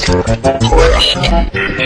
Queen.